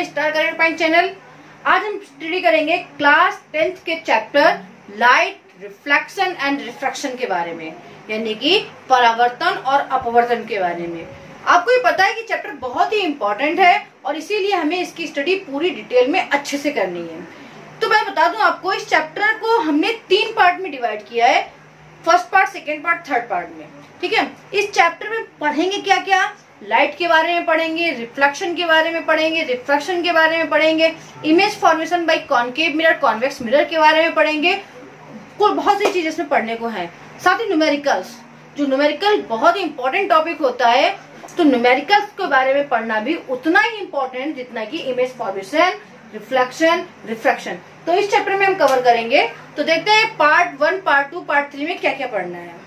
में star current point channel आज हम स्टडी करेंगे क्लास टेंथ के chapter light reflection and refraction के बारे में, यानी कि परावर्तन और अपवर्तन के बारे में। आपको ये पता है कि चैप्टर बहुत ही इंपॉर्टेंट है और इसीलिए हमें इसकी स्टडी पूरी डिटेल में अच्छे से करनी है। तो मैं बता दूँ आपको, इस चैप्टर को हमने तीन पार्ट में डिवाइड किया है first part second part third part में। ठीक है? इस चैप्टर में पढ़ेंगे क्या क्या लाइट के बारे में पढ़ेंगे, रिफ्लेक्शन के बारे में पढ़ेंगे रिफ्रैक्शन के बारे में पढ़ेंगे image formation by concave mirror convex mirror के बारे में पढ़ेंगे। कुल बहुत सी चीज़ इसमें पढ़ने को है। साथ ही न्यूमेरिकल्स जो न्यूमेरिकल बहुत ही इंपॉर्टेंट टॉपिक होता है तो न्यूमेरिकल्स के बारे में पढ़ना भी उतना ही इंपॉर्टेंट जितना कि इमेज फॉर्मेशन रिफ्लेक्शन रिफ्रैक्शन तो इस चैप्टर में हम कवर करेंगे। तो देखते हैं part one part two part three में क्या क्या पढ़ना है।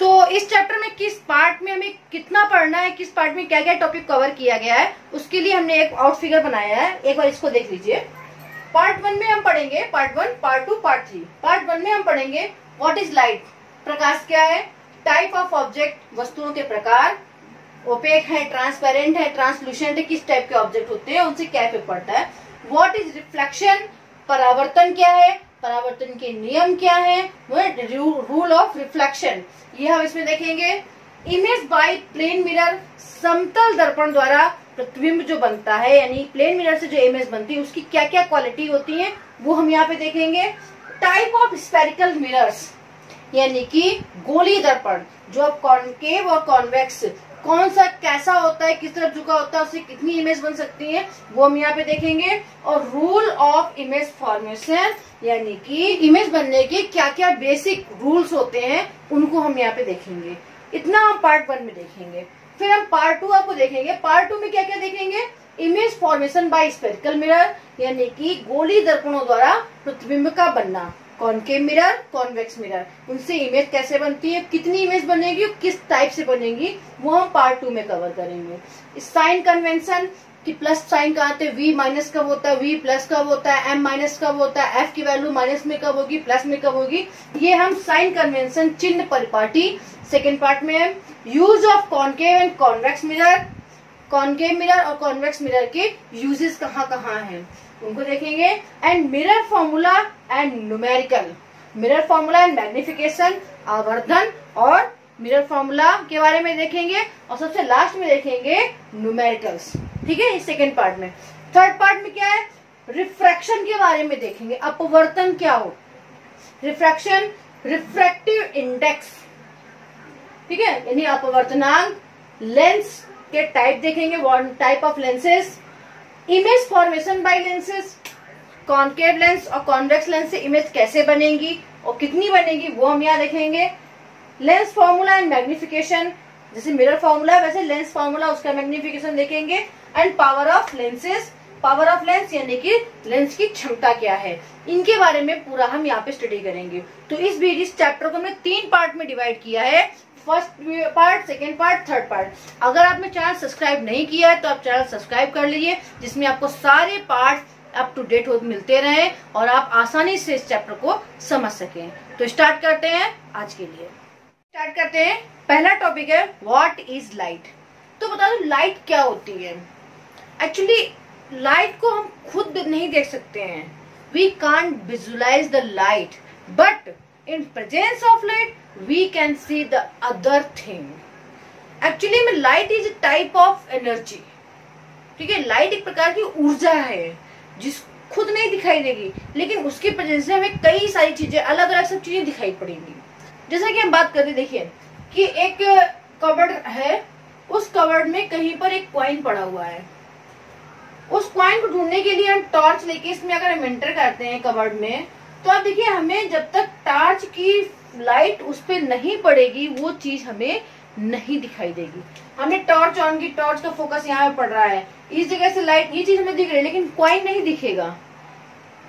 तो इस चैप्टर में किस पार्ट में हमें कितना पढ़ना है, किस पार्ट में क्या क्या टॉपिक कवर किया गया है, उसके लिए हमने एक आउट फिगर बनाया है। एक बार इसको देख लीजिए। पार्ट वन में हम पढ़ेंगे part one part two part three part one में हम पढ़ेंगे व्हाट इज़ लाइट प्रकाश क्या है? टाइप ऑफ़ ऑब्जेक्ट वस्तुओं के प्रकार। ओपेक है ट्रांसपेरेंट है ट्रांसलूसेंट है, किस टाइप के ऑब्जेक्ट होते हैं, उनसे क्या इफ़ेक्ट पड़ता है? व्हाट इज़ रिफ्लेक्शन परावर्तन क्या है? परावर्तन के नियम क्या है? रूल ऑफ़ रिफ्लेक्शन ये हम इसमें देखेंगे। इमेज बाय प्लेन मिरर समतल दर्पण द्वारा प्रतिबिंब जो बनता है, यानी प्लेन मिरर से जो इमेज बनती है, उसकी क्या क्या क्वालिटी होती है, वो हम यहाँ पे देखेंगे। टाइप ऑफ़ स्पेरिकल मिरर्स यानी कि गोली दर्पण, जो अब कॉन्केव और कॉन्वेक्स कौन सा कैसा होता है, किस तरफ़ झुका होता है, उससे कितनी इमेज बन सकती है, वो हम यहाँ पे देखेंगे। और रूल ऑफ़ इमेज फॉर्मेशन यानी कि इमेज बनने के क्या क्या बेसिक रूल्स होते हैं, उनको हम यहाँ पे देखेंगे। इतना हम पार्ट वन में देखेंगे। फिर हम पार्ट टू आपको देखेंगे। पार्ट टू में क्या क्या देखेंगे? Image formation by spherical mirror यानी कि गोली दर्पणों द्वारा प्रतिबिंब का बनना। Concave mirror convex mirror. उनसे इमेज कैसे बनती है, कितनी इमेज बनेगी और किस टाइप से बनेगी, वो हम पार्ट टू में कवर करेंगे। साइन कन्वेंशन कि प्लस साइन का आते वी माइनस कब होता है? वी प्लस कब होता है? एम माइनस कब होता है? एफ़ की वैल्यू माइनस में कब होगी? प्लस में कब होगी? ये हम साइन कन्वेंशन चिन्ह परिपाटी सेकेंड पार्ट में है। Use of concave and convex mirror concave mirror और कॉन्वेक्स मिरर के यूजेस कहाँ कहाँ हैं। उनको देखेंगे। And mirror formula and numerical mirror formula and magnification आवर्धन और मिरर फॉर्मूला के बारे में देखेंगे। और सबसे लास्ट में देखेंगे न्यूमेरिकल्स ठीक है, इस सेकेंड पार्ट में। थर्ड पार्ट में क्या है? रिफ्रैक्शन के बारे में देखेंगे। अपवर्तन क्या हो? रिफ्रैक्शन रिफ्रैक्टिव इंडेक्स ठीक है, यानी अपवर्तनांक। लेंस के टाइप देखेंगे। Type of lenses image formation by lenses concave lens और कॉन्वेक्स लेंस से इमेज कैसे बनेगी और कितनी बनेगी, वो हम यहाँ देखेंगे। लेंस फॉर्मूला एंड मैग्निफिकेशन जैसे मिरर फॉर्मूला वैसे लेंस फॉर्मूला उसका मैग्निफिकेशन देखेंगे। And power of lenses power of lens यानी कि लेंस की क्षमता क्या है? इनके बारे में पूरा हम यहाँ पे स्टडी करेंगे। तो इस बीच इस चैप्टर को हमने तीन पार्ट में डिवाइड किया है। First part second part third part अगर आपने चैनल सब्सक्राइब नहीं किया है तो आप चैनल सब्सक्राइब कर लीजिए, जिसमें आपको सारे पार्ट अप टू डेट हो, मिलते रहे और आप आसानी से इस चैप्टर को समझ सकें। तो स्टार्ट करते हैं आज के लिए। स्टार्ट करते हैं। पहला टॉपिक है व्हाट इज़ लाइट तो बता दो लाइट क्या होती है? एक्चुअली लाइट को हम खुद नहीं देख सकते हैं। We can't visualize the light but in presence of light we can see the other thing actually में light is type of energy ठीक है? लाइट एक प्रकार की ऊर्जा है, जिस खुद नहीं दिखाई देगी, लेकिन उसकी वजह से हमें कई सारी चीज़ें अलग अलग सब चीज़ें दिखाई पड़ेंगी। जैसा कि हम बात करते देखिए, कि एक कवर्ड है, उस कवर्ड में कहीं पर एक क्वाइन पड़ा हुआ है। उस क्वाइन को ढूँढने के लिए हम टॉर्च लेके इसमें अगर हम एंटर करते हैं कवर्ड में तो आप देखिए, हमें जब तक टॉर्च की लाइट उस पर नहीं पड़ेगी, वो चीज़ हमें नहीं दिखाई देगी। हमें टॉर्च ऑन की, टॉर्च का फोकस यहाँ पे पड़ रहा है। इस जगह से लाइट, ये चीज़ हमें दिख रही है, लेकिन क्वाइन नहीं दिखेगा।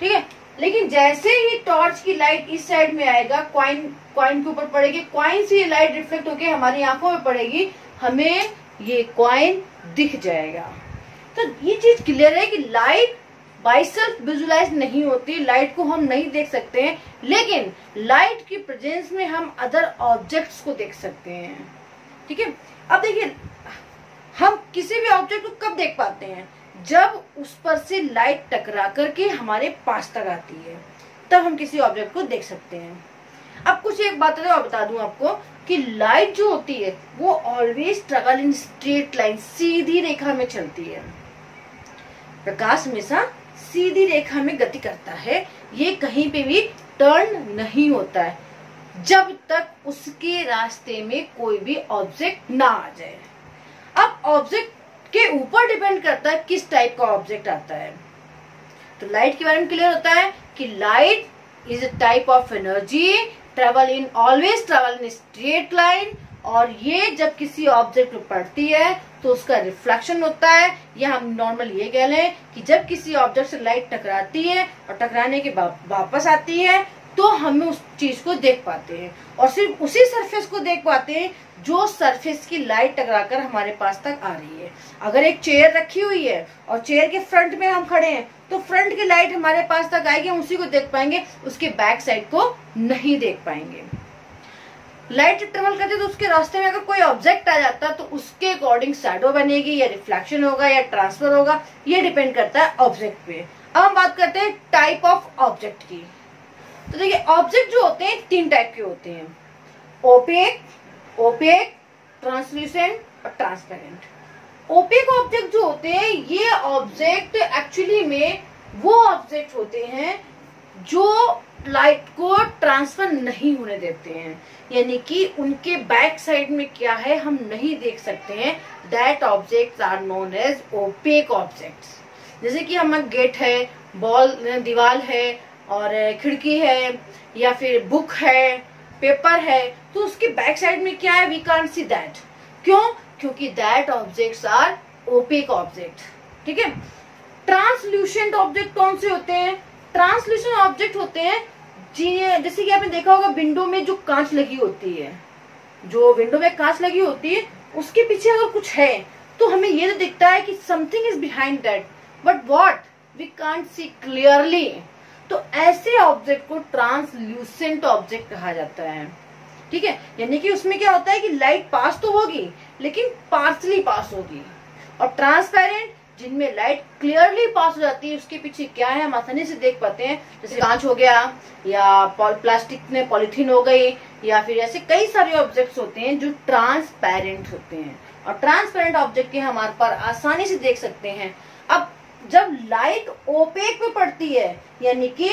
ठीक है? लेकिन जैसे ही टॉर्च की लाइट इस साइड में आएगा क्वाइन क्वाइन के ऊपर पड़ेगी क्वाइन से ये लाइट रिफ्लेक्ट होकर हमारी आँखों में पड़ेगी, हमें ये क्वाइन दिख जाएगा। तो ये चीज़ क्लियर है कि लाइट बाई विजुलाइज नहीं होती, लाइट को हम नहीं देख सकते हैं, लेकिन लाइट की प्रेजेंस में हम अदर ऑब्जेक्ट्स को देख सकते हैं। ठीक है? अब देखिए, हम किसी भी ऑब्जेक्ट को कब देख पाते हैं? जब उस पर से लाइट टकरा करके हमारे पास तक आती है, तब हम किसी ऑब्जेक्ट को देख सकते हैं। अब कुछ एक बात और बता दूँ आपको कि लाइट जो होती है, वो always travel in straight line सीधी रेखा में चलती है। प्रकाश हमेशा सीधी रेखा में गति करता है, ये कहीं पे भी टर्न नहीं होता है, जब तक उसके रास्ते में कोई भी ऑब्जेक्ट ना आ जाए। अब ऑब्जेक्ट के ऊपर डिपेंड करता है किस टाइप का ऑब्जेक्ट आता है। तो लाइट के बारे में क्लियर होता है कि light is a type of energy travel in always travel in straight line और ये जब किसी ऑब्जेक्ट पर पड़ती है तो उसका रिफ्लेक्शन होता है। या हम नॉर्मल ये कह लें कि जब किसी ऑब्जेक्ट से लाइट टकराती है और टकराने के वापस आती है तो हम उस चीज़ को देख पाते हैं। और सिर्फ़ उसी सरफेस को देख पाते हैं जो सरफेस की लाइट टकराकर हमारे पास तक आ रही है। अगर एक चेयर रखी हुई है और चेयर के फ्रंट में हम खड़े हैं तो फ्रंट की लाइट हमारे पास तक आएगी, हम उसी को देख पाएँगे, उसके बैक साइड को नहीं देख पाएँगे। लाइट ट्रेवल करते तो उसके रास्ते में अगर कोई ऑब्जेक्ट आ जाता है तो उसके अकॉर्डिंग शेडो बनेगी, या रिफ्लेक्शन होगा, या ट्रांसफ़र होगा, ये डिपेंड करता है ऑब्जेक्ट पे। अब हम बात करते हैं टाइप ऑफ़ ऑब्जेक्ट की। तो देखिए ऑब्जेक्ट जो होते हैं, तीन टाइप के होते हैं। ओपेक ओपेक ट्रांसल्यूसेंट और ट्रांसपेरेंट ओपेक ऑब्जेक्ट जो होते हैं, ये ऑब्जेक्ट एक्चुअली में वो ऑब्जेक्ट होते हैं जो लाइट को ट्रांसफ़र नहीं होने देते हैं। यानी कि उनके बैक साइड में क्या है, हम नहीं देख सकते हैं। That object are known as opaque objects जैसे कि हमारा गेट है, बॉल दीवार है, और खिड़की है, या फिर बुक है, पेपर है तो उसके बैक साइड में क्या है? वी कान सी दैट क्यों? क्योंकि that objects are opaque object ठीक है? ट्रांसल्यूशेंट ऑब्जेक्ट कौन से होते हैं? ट्रांसल्यूशन ऑब्जेक्ट होते हैं जैसे कि आपने देखा होगा, विंडो में जो कांच लगी होती है। जो विंडो में कांच लगी होती है, उसके पीछे अगर कुछ है तो हमें ये तो दिखता है कि something is behind that but what we can't see clearly तो ऐसे ऑब्जेक्ट को ट्रांसल्यूसेंट ऑब्जेक्ट कहा जाता है। ठीक है? यानी कि उसमें क्या होता है कि लाइट पास तो होगी, लेकिन पार्सली पास होगी। और ट्रांसपेरेंट जिनमें लाइट क्लियरली पास हो जाती है, उसके पीछे क्या है, हम आसानी से देख पाते हैं। जैसे कांच हो गया, या प्लास्टिक में पॉलिथीन हो गई, या फिर ऐसे कई सारे ऑब्जेक्ट्स होते हैं जो ट्रांसपेरेंट होते हैं। और ट्रांसपेरेंट ऑब्जेक्ट के हमारे पर आसानी से देख सकते हैं। अब जब लाइट ओपेक पे पड़ती है, यानी कि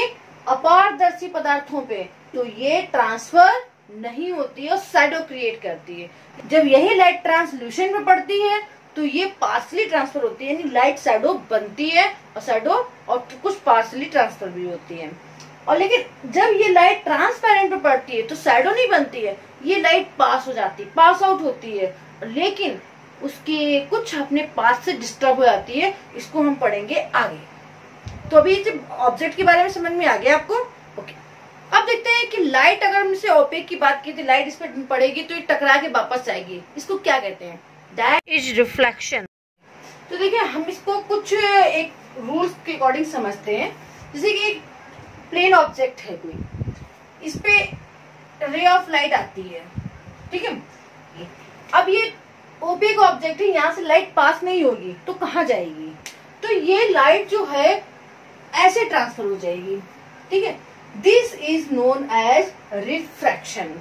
अपारदर्शी पदार्थों पे तो ये ट्रांसफ़र नहीं होती है और सैडो क्रिएट करती है। जब यही लाइट ट्रांसल्यूशन पे पड़ती है तो ये पार्सली ट्रांसफ़र होती है लाइट सैडो बनती है, और सैडो और कुछ पार्सली ट्रांसफ़र भी होती है। और लेकिन जब ये लाइट ट्रांसपेरेंट पर पड़ती है तो सैडो नहीं बनती है, ये लाइट पास हो जाती है पास आउट होती है। लेकिन उसके कुछ अपने पास से डिस्टर्ब हो जाती है, इसको हम पढ़ेंगे आगे। तो अभी जब ऑब्जेक्ट के बारे में समझ में आ गया आपको? ओके अब देखते हैं कि लाइट अगर हमसे ओपेक की बात की थी लाइट इस पर पड़ेगी तो ये टकरा के वापस आएगी। इसको क्या कहते हैं? दैट इज़ रिफ्लेक्शन तो देखिए, हम इसको कुछ, एक रूल्स के अकॉर्डिंग समझते हैं। जैसे कि एक प्लेन ऑब्जेक्ट है कोई। इस पे रे ऑफ़ लाइट आती है। ठीक है? अब ये ओपेक ऑब्जेक्ट है, यहाँ से लाइट पास नहीं होगी तो कहा जाएगी? तो ये लाइट जो है, ऐसे ट्रांसफ़र हो जाएगी। ठीक है? This is known as refraction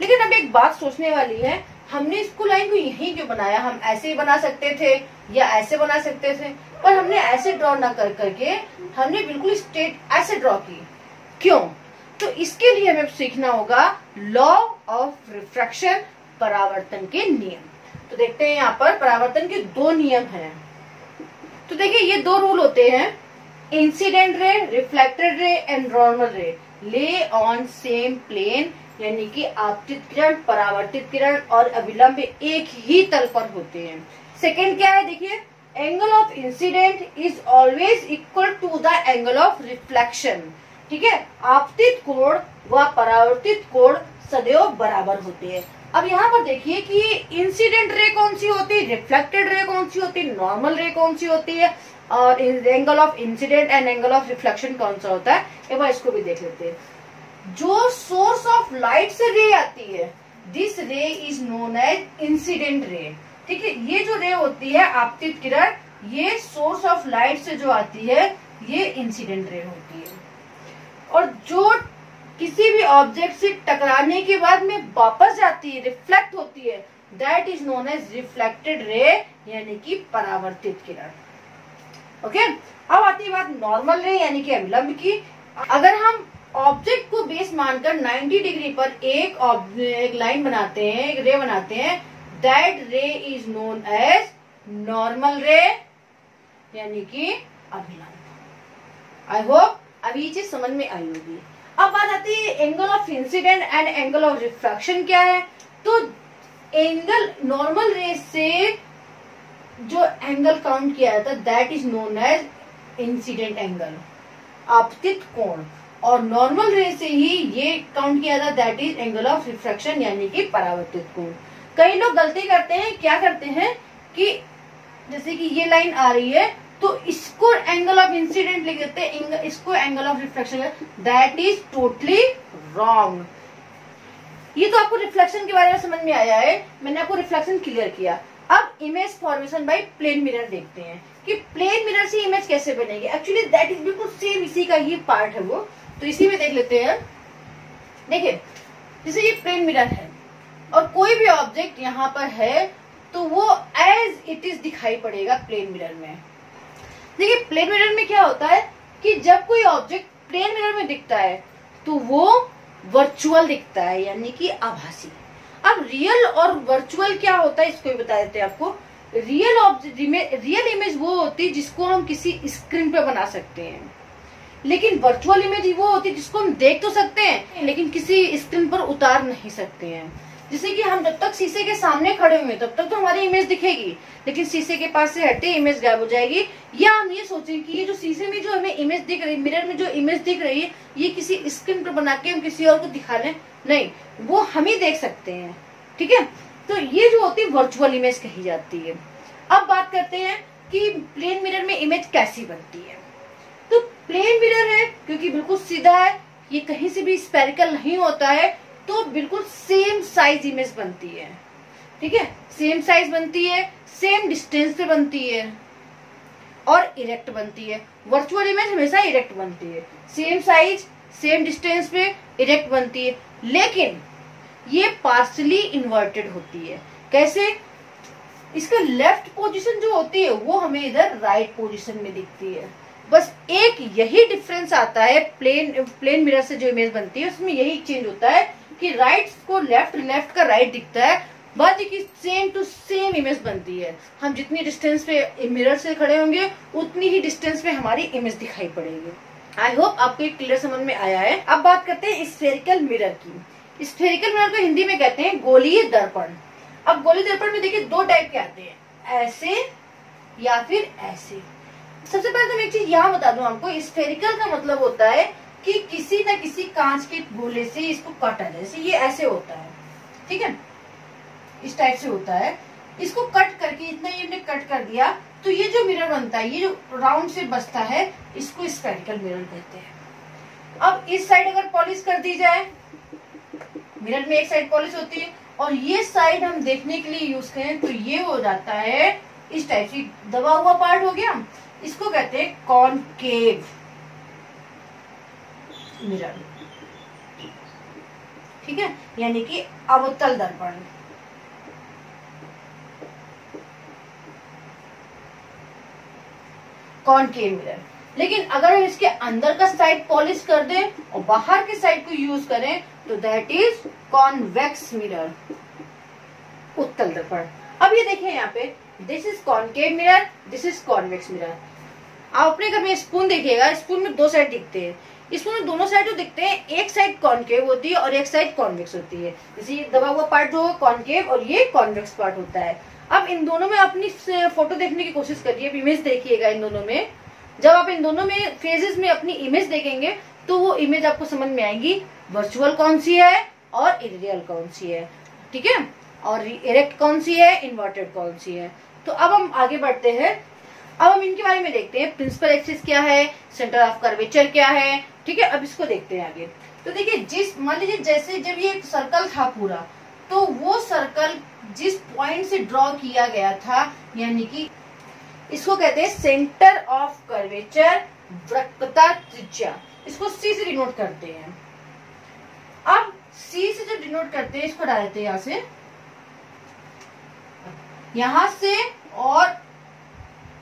लेकिन अब एक बात सोचने वाली है हमने इसको लाइन को यही क्यों बनाया। हम ऐसे ही बना सकते थे या ऐसे बना सकते थे। पर हमने ऐसे ड्रॉ ना कर करके हमने बिल्कुल स्ट्रेट ऐसे ड्रॉ की क्यों? तो इसके लिए हमें सीखना होगा लॉ ऑफ़ रिफ्रैक्शन परावर्तन के नियम। तो देखते हैं यहाँ पर परावर्तन के दो नियम हैं। तो देखिए, ये दो रूल होते हैं। Incident ray reflected ray and normal रे ले ऑन सेम प्लेन यानी कि आपतित किरण, परावर्तित किरण और अविलंब एक ही तल पर होते हैं। सेकेंड क्या है? देखिए angle of incident is always equal to the angle of reflection ठीक है? आपतित कोण व परावर्तित कोण सदैव बराबर होते हैं। अब यहाँ पर देखिए कि इंसिडेंट रे कौन सी होती है? रिफ्लेक्टेड रे कौन सी होती है? नॉर्मल रे कौन सी होती है? और angle of incident and angle of reflection कौन सा होता है? एक बार इसको भी देख लेते हैं। जो सोर्स ऑफ़ लाइट से रे आती है दिस रे is known as incident ray ठीक है, ये जो रे होती है, आपतित किरण, ये सोर्स ऑफ़ लाइट से जो आती है, ये इंसिडेंट रे होती है। और जो किसी भी ऑब्जेक्ट से टकराने के बाद में वापस जाती है रिफ्लेक्ट होती है that is known as reflected ray यानी कि परावर्तित किरण। ओके अब आती है बात नॉर्मल रे यानी कि अविलंब की। अगर हम ऑब्जेक्ट को बेस मानकर 90 डिग्री पर एक एक लाइन बनाते हैं, एक रे बनाते हैं। दैट रे इज़ नोन एज नॉर्मल रे यानी कि अभिलंब। आई होप अभी चीज़ समझ में आई होगी। अब बात आती है angle of incident and angle of refraction क्या है? तो एंगल नॉर्मल रे से जो एंगल काउंट किया जाता है that is known as incident angle आपतित कोण। और नॉर्मल रे से ही ये काउंट किया जाता that is angle of refraction यानी कि परावर्तित कोण कई लोग गलती करते हैं, क्या करते हैं कि जैसे कि ये लाइन आ रही है तो इसको एंगल ऑफ़ इंसिडेंट लिख देते हैं इसको angle of reflection that is totally wrong ये तो आपको रिफ्लेक्शन के बारे में समझ में आया है, मैंने आपको रिफ्लेक्शन क्लियर किया। अब image formation by plane mirror देखते हैं कि प्लेन मिरर से इमेज कैसे बनेगी? एक्चुअली दैट इज़ बिल्कुल सेम इसी का ही पार्ट है वो। तो इसी में देख लेते हैं। देखिए, जैसे ये प्लेन मिरर है और कोई भी ऑब्जेक्ट यहाँ पर है तो वो एज इट इज़ दिखाई पड़ेगा प्लेन मिरर में। देखिए, प्लेन मिरर में क्या होता है कि जब कोई ऑब्जेक्ट प्लेन मिरर में दिखता है तो वो वर्चुअल दिखता है, यानी कि आभासी। अब रियल और वर्चुअल क्या होता है, इसको भी बता देते हैं आपको। रियल ऑब्जेक्ट रियल इमेज वो होती है जिसको हम किसी स्क्रीन पे बना सकते हैं। लेकिन वर्चुअल इमेज वो होती है जिसको हम देख तो सकते हैं, लेकिन किसी स्क्रीन पर उतार नहीं सकते हैं। जैसे कि हम जब तक शीशे के सामने खड़े हुए तब तक तो हमारी इमेज दिखेगी, लेकिन शीशे के पास से हटे इमेज गायब हो जाएगी। या हम ये सोचें कि ये जो शीशे में जो हमें इमेज दिख रही है मिरर में जो इमेज दिख रही है, ये किसी स्क्रीन पर बना के हम किसी और को दिखा लें? नहीं, वो हम ही देख सकते हैं। ठीक है? तो ये जो होती है वर्चुअल इमेज कही जाती है। अब बात करते हैं कि प्लेन मिरर में इमेज कैसी बनती है। तो प्लेन मिरर है, क्योंकि बिल्कुल सीधा है, ये कहीं से भी स्पेरिकल नहीं होता है तो बिल्कुल सेम साइज़ इमेज बनती है। ठीक है? सेम साइज़ बनती है सेम डिस्टेंस पे बनती है, और इरेक्ट बनती है। वर्चुअल इमेज हमेशा इरेक्ट बनती है। सेम साइज़ सेम डिस्टेंस पे इरेक्ट बनती है। लेकिन, ये पार्सली इन्वर्टेड होती है। कैसे? इसका लेफ़्ट पोजीशन जो होती है, वो हमें इधर राइट पोजीशन में दिखती है। एक यही डिफरेंस आता है प्लेन प्लेन मिरर से जो इमेज बनती है, उसमें यही चेंज होता है कि राइट को लेफ़्ट लेफ़्ट का राइट दिखता है बात की सेम टू सेम इमेज बनती है। हम जितनी डिस्टेंस पे मिरर से खड़े होंगे, उतनी ही डिस्टेंस पे हमारी इमेज दिखाई पड़ेगी। आई होप आपको एक क्लियर समझ में आया है। अब बात करते हैं स्फेरिकल मिरर की। स्फेरिकल मिरर को हिंदी में कहते हैं गोलीय दर्पण। अब गोली दर्पण में देखिए दो टाइप के आते हैं, ऐसे या फिर ऐसे। सबसे पहले तो मैं एक चीज़ यहाँ बता दू आपको स्फेरिकल का मतलब होता है कि किसी न किसी कांच के गोले से इसको काटा जाए। जैसे ये ऐसे होता है, ठीक है? इस टाइप से होता है। इसको कट करके, इतना ये कट कर दिया तो ये जो मिरर बनता है, ये जो राउंड से बसता है, इसको स्पेरिकल मिरर कहते हैं। अब इस साइड अगर पॉलिश कर दी जाए मिरर में एक साइड पॉलिश होती है, और ये साइड हम देखने के लिए यूज़ करें तो ये हो जाता है, इस टाइप से दबा हुआ पार्ट हो गया इसको कहते हैं कॉनकेव। मिरर ठीक है? यानी कि अवतल दर्पण। कॉनकेव मिरर लेकिन अगर हम इसके अंदर का साइड पॉलिश कर दें और बाहर के साइड को यूज़ करें तो दैट इज़ कॉन्वेक्स मिरर उत्तल दर्पण। अब ये देखिए यहाँ पे this is concave mirror this is convex mirror आप अपने घर में स्पून देखिएगा स्पून में दो साइड दिखते हैं। इसमें दोनों साइड जो दिखते हैं, एक साइड कॉन्केव होती है और एक साइड कॉन्वेक्स होती है। जैसे ये दबा हुआ पार्ट जो कॉन्केव और ये कॉन्वेक्स पार्ट होता है। अब इन दोनों में अपनी फ़ोटो देखने की कोशिश करिए इमेज देखिएगा इन दोनों में। जब आप इन दोनों में फेजेस में अपनी इमेज देखेंगे तो वो इमेज आपको समझ में आएगी वर्चुअल कौन सी है और रियल कौन सी है। ठीक है? और इरेक्ट कौन सी है इन्वर्टेड कौन सी है? तो अब हम आगे बढ़ते हैं। अब हम इनके बारे में देखते हैं। प्रिंसिपल एक्सिस क्या है? सेंटर ऑफ़ कर्वेचर क्या है? ठीक है, अब इसको देखते हैं आगे। तो देखिए, जिस, मान लीजिए जैसे जब ये सर्कल था पूरा तो वो सर्कल जिस पॉइंट से ड्रॉ किया गया था, यानी कि इसको कहते हैं सेंटर ऑफ़ कर्वेचर वक्रता त्रिज्या। इसको सी से डिनोट करते हैं। अब सी से जो डिनोट करते हैं, इसको डाल देते हैं यहाँ से। यहाँ से और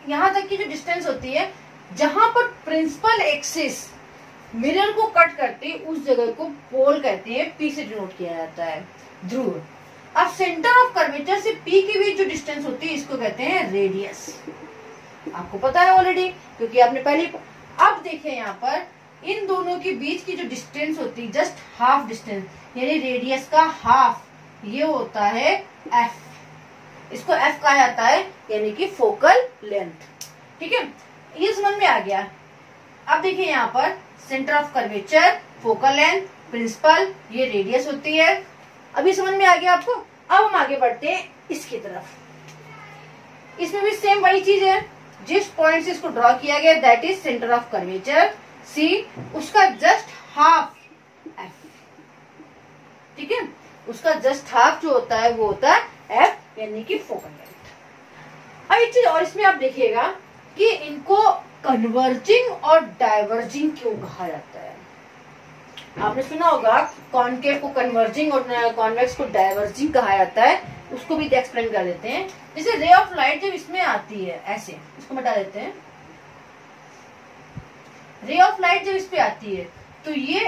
यहाँ तक की जो डिस्टेंस होती है, जहाँ पर प्रिंसिपल एक्सिस मिरर को कट करते उस जगह को पोल कहते हैं पी से डिनोट किया जाता है, ध्रुव। अब सेंटर ऑफ़ कर्वेचर से पी के बीच जो डिस्टेंस होती है, इसको कहते हैं रेडियस आपको पता है ऑलरेडी क्योंकि आपने पहले अब देखे यहाँ पर, इन दोनों के बीच की जो डिस्टेंस होती है जस्ट हाफ़ डिस्टेंस यानी रेडियस का हाफ़ ये होता है एफ़ इसको एफ़ कहा जाता है, यानी कि फोकल लेंथ ठीक है? ये समझ में आ गया? अब देखिए यहाँ पर centre of curvature focal length principal ये रेडियस होती है। अभी समझ में आ गया आपको? अब हम आगे बढ़ते हैं इसकी तरफ़। इसमें भी सेम वही चीज़ है। जिस पॉइंट से इसको ड्रॉ किया गया that is centre of curvature C उसका जस्ट हाफ़ एफ़ ठीक है? उसका जस्ट हाफ़ जो होता है, वो होता है एफ़ यानी कि लेंथ अब एक चीज़, और इसमें आप देखिएगा कि इनको कन्वर्जिंग और डाइवर्जिंग क्यों कहा जाता है? आपने सुना होगा कॉनकेव को कन्वर्जिंग और कॉन्वेक्स को डाइवर्जिंग कहा जाता है। उसको भी एक्सप्लेन कर देते हैं। जैसे रे ऑफ़ लाइट जब इसमें आती है, ऐसे, इसको बता देते हैं। रे ऑफ़ लाइट जब इस पे आती है तो ये,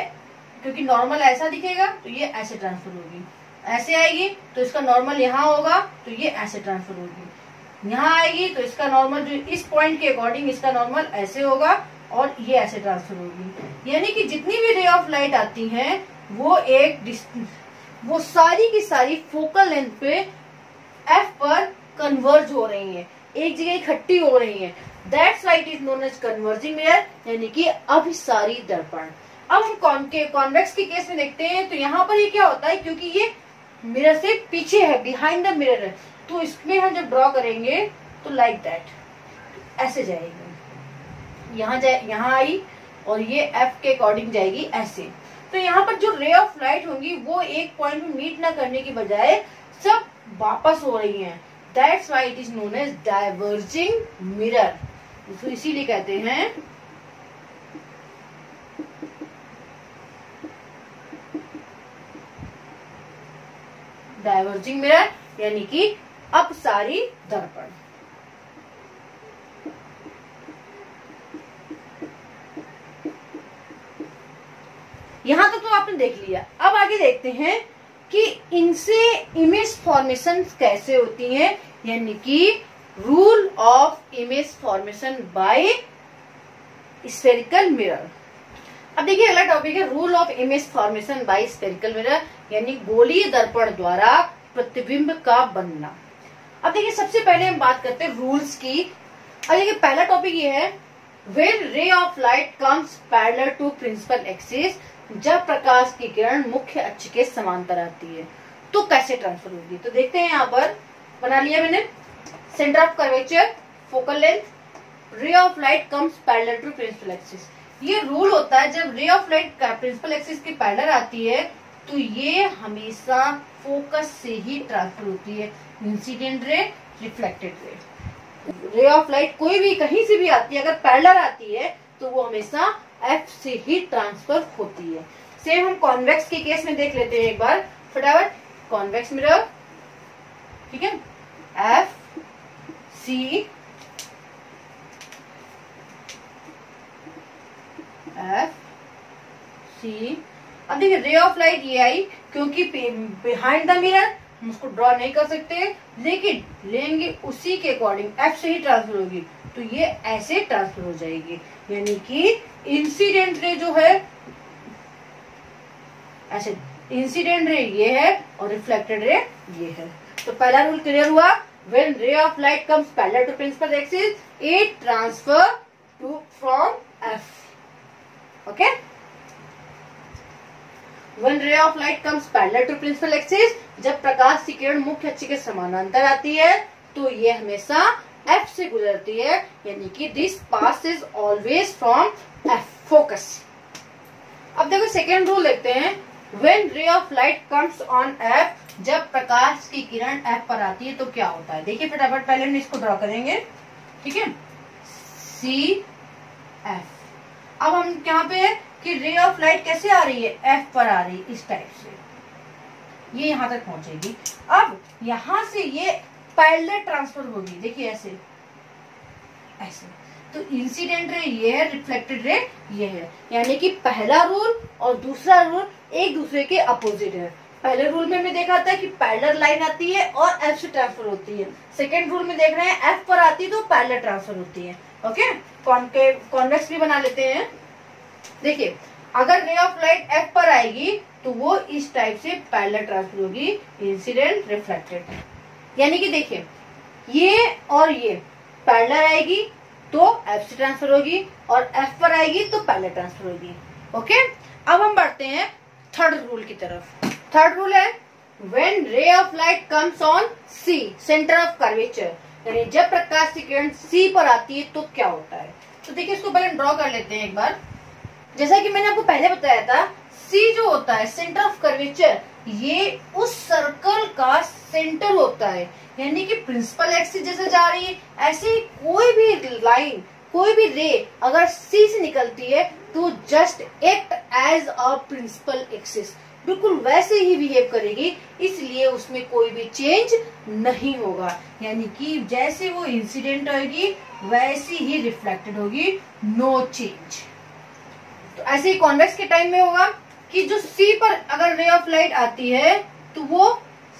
क्योंकि नॉर्मल ऐसा दिखेगा तो ये ऐसे ट्रांसफ़र होगी। ऐसे आएगी तो इसका नॉर्मल यहाँ होगा तो ये ऐसे ट्रांसफ़र होगी। यहाँ आएगी तो इसका नॉर्मल जो इस पॉइंट के अकॉर्डिंग इसका नॉर्मल ऐसे होगा और ये ऐसे ट्रांसफ़र होगी। यानी कि जितनी भी रे ऑफ़ लाइट आती है, वो एक वो सारी की सारी फोकल लेंथ पे एफ़ पर कन्वर्ज हो रही है। एक जगह इकट्ठी हो रही है। That's why it is known as converging mirror यानी कि अभिसारी दर्पण। अब हम कॉन्वेक्स के केस में देखते हैं तो यहाँ पर ये क्या होता है, क्योंकि ये मिरर से पीछे है बिहाइंड द मिरर है। तो इसमें हम जब ड्रॉ करेंगे तो लाइक like दैट ऐसे जाएगी। यहाँ जाए, यहाँ आई, और ये एफ़ के अकॉर्डिंग जाएगी, ऐसे। तो यहाँ पर जो रे ऑफ़ लाइट होंगी, वो एक पॉइंट में मीट ना करने की बजाय सब वापस हो रही हैं। That's why it is known as diverging mirror तो इसीलिए कहते हैं डाइवर्जिंग मिरर यानी कि अपसारी दर्पण। यहाँ तक तो तो आपने देख लिया। अब आगे देखते हैं कि इनसे इमेज फॉर्मेशन कैसे होती है, यानी कि rule of image formation by spherical mirror अब देखिए अगला टॉपिक है rule of image formation by spherical mirror यानी गोलीय दर्पण द्वारा प्रतिबिंब का बनना। अब देखिए सबसे पहले हम बात करते हैं रूल्स की। अब देखिए पहला टॉपिक ये है when ray of light comes parallel to principal axis जब प्रकाश की किरण मुख्य अक्ष के समांतर आती है। तो कैसे ट्रांसफ़र होगी? तो देखते हैं यहाँ पर, बना लिया मैंने। Centre of curvature focal length ray of light comes parallel to principal axis ये रूल होता है, जब ray of light principal axis की पैरेलल आती है तो ये हमेशा फोकस से ही ट्रांसफ़र होती है। इंसिडेंट रे रिफ्लेक्टेड रे रे ऑफ़ लाइट कोई भी कहीं से भी आती है, अगर पैरेलल आती है तो वो हमेशा एफ़ से ही ट्रांसफ़र होती है। सेम हम कॉन्वेक्स के केस में देख लेते हैं एक बार। फटाफट कॉन्वेक्स मिरर ठीक है? एफ़ सी एफ़ सी अब देखिए रे ऑफ़ लाइट ये आई, क्योंकि बिहाइंड द मिरर हम उसको ड्रॉ नहीं कर सकते, लेकिन लेंगे उसी के अकॉर्डिंग एफ़ से ही ट्रांसफ़र होगी तो ये ऐसे ट्रांसफ़र हो जाएगी, यानी कि इंसिडेंट रे जो है, ऐसे इंसिडेंट रे ये है, और रिफ्लेक्टेड रे ये है तो पहला रूल क्लियर हुआ, when ray of light comes parallel to principal axis it transfer to from f. okay? When ray of light comes parallel to principal axis. जब प्रकाश की किरण मुख्य अक्ष के समानांतर आती है तो ये हमेशा एफ़ से गुजरती है, यानी कि this pass is always from F focus अब देखो सेकेंड रूल देखते हैं। When ray of light comes on F जब प्रकाश की किरण एफ़ पर आती है तो क्या होता है? देखिए फटाफट, पहले हम इसको ड्रॉ करेंगे। ठीक है? सी एफ़ अब हम यहाँ पे है कि रे ऑफ़ लाइट कैसे आ रही है? एफ़ पर आ रही है, इस टाइप से। ये यहाँ तक पहुंचेगी। अब यहाँ से ये पैरेलल ट्रांसफ़र होगी। देखिए ऐसे। ऐसे। तो इंसिडेंट रे ये है रिफ्लेक्टेड रे ये है। यानी कि पहला रूल और दूसरा रूल एक दूसरे के अपोजिट है। पहले रूल में हमने देखा था कि पैरेलल लाइन आती है और एफ़ से ट्रांसफ़र होती है। सेकेंड रूल में देख रहे हैं एफ़ पर आती है तो पैरेलल ट्रांसफ़र होती है। ओके कॉन्वेक्स भी बना लेते हैं। देखिए, अगर रे ऑफ़ लाइट एफ़ पर आएगी तो वो इस टाइप से पैरेलल ट्रांसफ़र होगी इंसिडेंट रिफ्लेक्टेड यानी कि देखिए, ये और ये पैरेलल आएगी तो एफ़ से ट्रांसफ़र होगी, और एफ़ पर आएगी तो पैरेलल ट्रांसफ़र होगी। ओके अब हम बढ़ते हैं थर्ड रूल की तरफ़। थर्ड रूल है when ray of light comes on C centre of curvature यानी जब प्रकाश की किरण सी पर आती है तो क्या होता है? तो देखिए, इसको पहले ड्रॉ कर लेते हैं एक बार। जैसा कि मैंने आपको पहले बताया था सी जो होता है सेंटर ऑफ़ कर्वेचर ये उस सर्कल का सेंटर होता है। यानी कि प्रिंसिपल एक्सिस जैसे जा रही है, ऐसे कोई भी लाइन कोई भी रे अगर सी से निकलती है तो just act as a principal axis बिल्कुल वैसे ही बिहेव करेगी, इसलिए उसमें कोई भी चेंज नहीं होगा। यानी कि जैसे वो इंसिडेंट होगी वैसी ही रिफ्लेक्टेड होगी नो चेंज तो ऐसे ही कॉन्वेक्स के टाइम में होगा कि जो सी पर अगर रे ऑफ़ लाइट आती है तो वो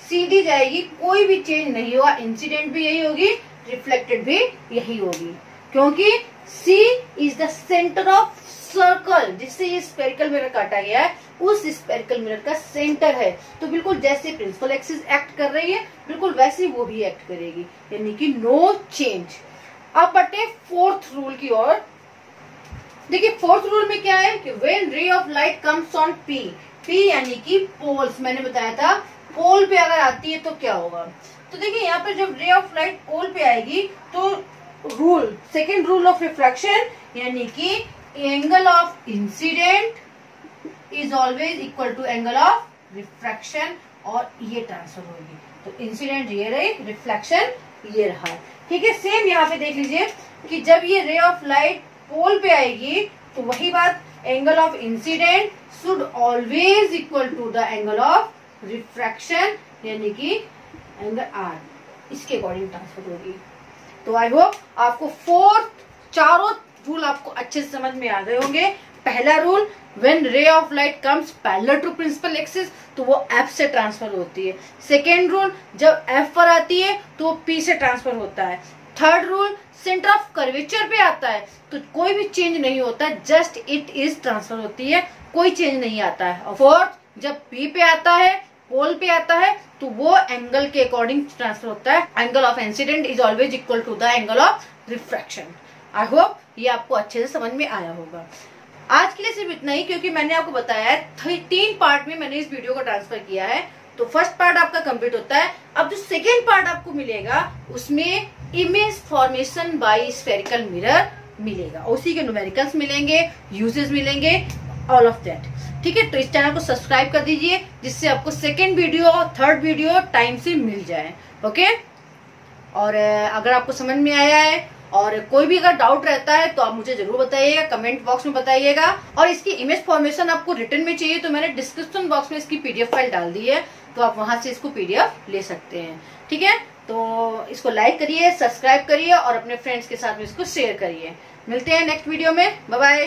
सीधी जाएगी, कोई भी चेंज नहीं होगा इंसिडेंट भी यही होगी रिफ्लेक्टेड भी यही होगी। क्योंकि C is the centre of circle जिससे ये स्पेरिकल मिरर काटा गया है, उस स्पेरिकल मिरर का सेंटर है। तो बिल्कुल जैसे प्रिंसिपल एक्सिस एक्ट कर रही है, बिल्कुल वैसे वो भी एक्ट करेगी। यानी कि नो चेंज अब बटे फोर्थ रूल की ओर। देखिए फोर्थ रूल में क्या है कि when ray of light comes on P P यानी कि पोल्स मैंने बताया था पोल पे अगर आती है तो क्या होगा? तो देखिए, यहाँ पर जब रे ऑफ़ लाइट पोल पे आएगी तो rule second rule of refraction यानी कि angle of incident is always equal to angle of refraction और ये ट्रांसफ़र होगी। तो इंसिडेंट ये रही रिफ्लेक्शन ये रहा। ठीक है सेम यहाँ पे देख लीजिए कि जब ये रे ऑफ़ लाइट पोल पे आएगी तो वही बात angle of incident should always equal to the angle of refraction यानी कि एंगल आर इसके अकॉर्डिंग ट्रांसफ़र होगी। तो आई होप आपको फोर्थ चारों रूल आपको अच्छे से समझ में आ गए होंगे। पहला rule when ray of light comes parallel to principal axis तो वो एफ़ से ट्रांसफ़र होती है। सेकेंड रूल जब एफ़ पर आती है तो वो पी से ट्रांसफ़र होता है। Third rule centre of curvature पे आता है तो कोई भी चेंज नहीं होता जस्ट इट इज़ ट्रांसफ़र होती है। कोई चेंज नहीं आता है। और फोर्थ जब पी पे आता है पोल पे आता है तो वो एंगल के अकॉर्डिंग ट्रांसफ़र होता है। Angle of incident is always equal to the angle of refraction I hope ये आपको अच्छे से समझ में आया होगा। आज के लिए सिर्फ़ इतना ही, क्योंकि मैंने आपको बताया है तीन पार्ट में मैंने इस वीडियो को ट्रांसफ़र किया है। तो फ़र्स्ट पार्ट आपका कंप्लीट होता है। अब जो सेकेंड पार्ट आपको मिलेगा, उसमें image formation by spherical mirror मिलेगा। उसी के न्यूमेरिकल्स मिलेंगे यूजेस मिलेंगे ऑल ऑफ़ दैट ठीक है? तो इस चैनल को सब्सक्राइब कर दीजिए, जिससे आपको सेकेंड वीडियो और थर्ड वीडियो टाइम से मिल जाए। ओके और अगर आपको समझ में आया है और कोई भी अगर डाउट रहता है तो आप मुझे ज़रूर बताइएगा कमेंट बॉक्स में बताइएगा। और इसकी इमेज फॉर्मेशन आपको रिटर्न में चाहिए तो मैंने डिस्क्रिप्शन बॉक्स में इसकी पीडीएफ फ़ाइल डाल दी है तो आप वहाँ से इसको पीडीएफ ले सकते हैं। ठीक है? तो इसको लाइक करिए सब्सक्राइब करिए और अपने फ्रेंड्स के साथ में इसको शेयर करिए। मिलते हैं नेक्स्ट वीडियो में। बाय